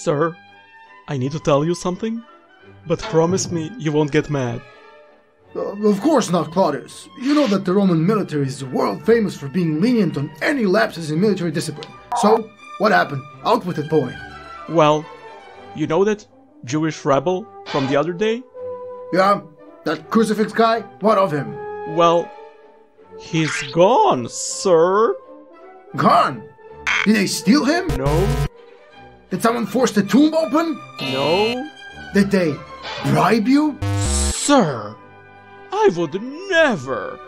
Sir, I need to tell you something, but promise me you won't get mad. Uh, of course not, Claudius. You know that the Roman military is world famous for being lenient on any lapses in military discipline. So, what happened? Out with it, boy. Well, you know that Jewish rebel from the other day? Yeah, that crucifix guy? What of him? Well, he's gone, sir. Gone? Did they steal him? No, Did someone force the tomb open? no, Did they bribe you? sir. I would never.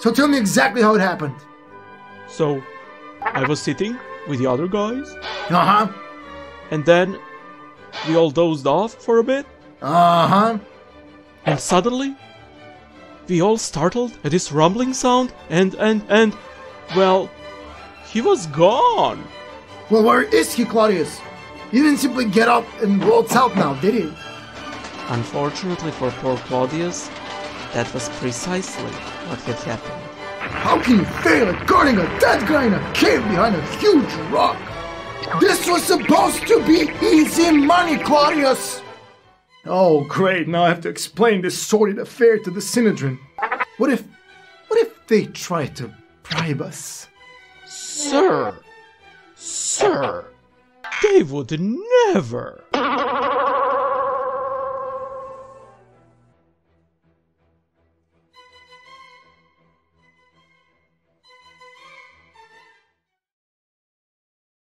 So tell me exactly how it happened. So, I was sitting with the other guys, Uh huh. and then we all dozed off for a bit, Uh huh. and suddenly we all startled at this rumbling sound, and and and well, he was gone. Well, where is he, Claudius? He didn't simply get up and roll south now, did he? Unfortunately for poor Claudius, that was precisely what had happened. How can you fail at guarding a dead guy in a cave behind a huge rock? This was supposed to be easy money, Claudius! Oh, great. Now I have to explain this sordid affair to the Synedron. What if. What if they try to bribe us? Sir, they would never.